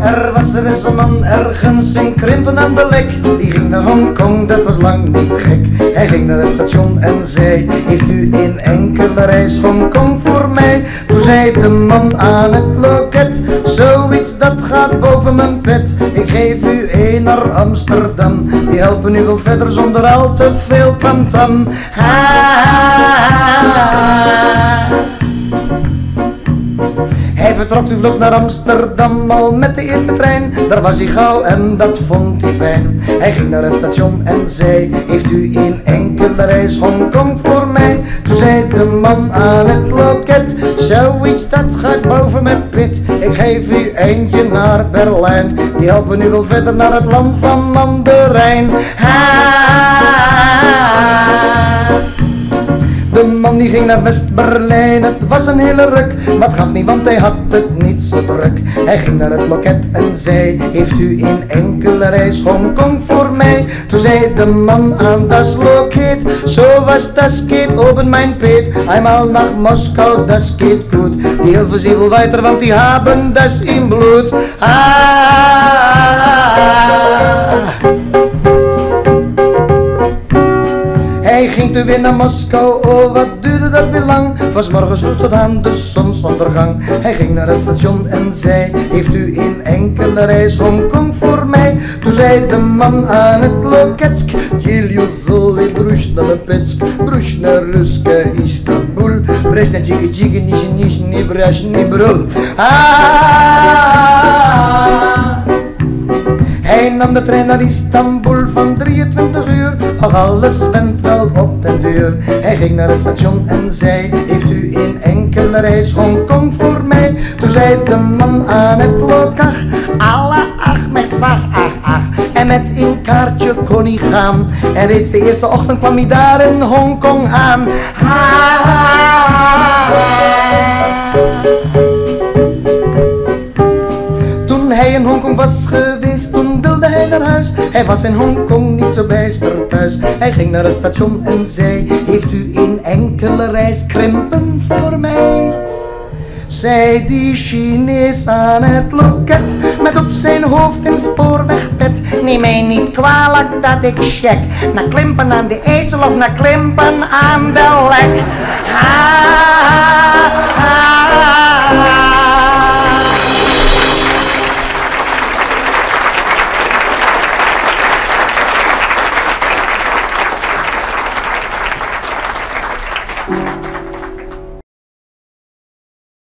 Er was er eens een man ergens in Krimpen aan de Lek. Die ging naar Hongkong, dat was lang niet gek. Hij ging naar het station en zei Heeft u een enkele reis Hongkong voor mij? Toen zei de man aan het loket Zoiets dat gaat boven mijn pet. Ik geef u een naar Amsterdam. Die helpen u wel verder zonder al te veel tamtam. Hij vertrok toen vlug naar Amsterdam al met de eerste trein. Daar was hij gauw en dat vond hij fijn. Hij ging naar het station en zei: Heeft u een enkele reis Hongkong voor mij? Toen zei de man aan het loket: Zoiets dat gaat boven mijn pit. Ik geef u eentje naar Berlijn. Die helpen u wel verder naar het land van Mandarijn. Man ging naar West-Berlijn, het was een hele ruk, maar gaf niet, want hij had het niet zo druk. Hij ging naar het loket en zei, heeft u een enkele reis Hongkong voor mij? Toen zei de man aan das loket, zo was das geht oben mijn peet. Einmal nach Moskau, das geht gut. Die helfen sie wohl weiter, want die haben das Blut. Ah. ging toen weer naar Moskou, oh wat duurde dat weer lang. Van morgens vroeg tot aan de zonsondergang. Hij ging naar het station en zei, heeft u een enkele reis Hongkong voor mij? Toen zei de man aan het loketsk, Broes naar Lepetsk, Brushna Ruska Istanbul, Brezhna Tjiki Tjiki ni Nishni ni Brul. Ah. Hij nam de trein naar Istanbul van 23 uur, al alles bent wel hij ging naar het station en zei: Heeft u een enkele reis Hongkong voor mij? Toen zei de man aan het lokach: Alle ach met vach, ach, ach. En met een kaartje kon hij gaan. En reeds de eerste ochtend kwam hij daar in Hongkong aan. Toen hij in Hongkong was geweest, huis. Hij was in Hongkong niet zo bijster thuis. Hij ging naar het station en zei: Heeft u een enkele reis krimpen voor mij? Zei die Chinees aan het loket Met op zijn hoofd een spoorwegpet Neem mij niet kwalijk dat ik check Naar klimpen aan de ezel of naar klimpen aan de lek ah,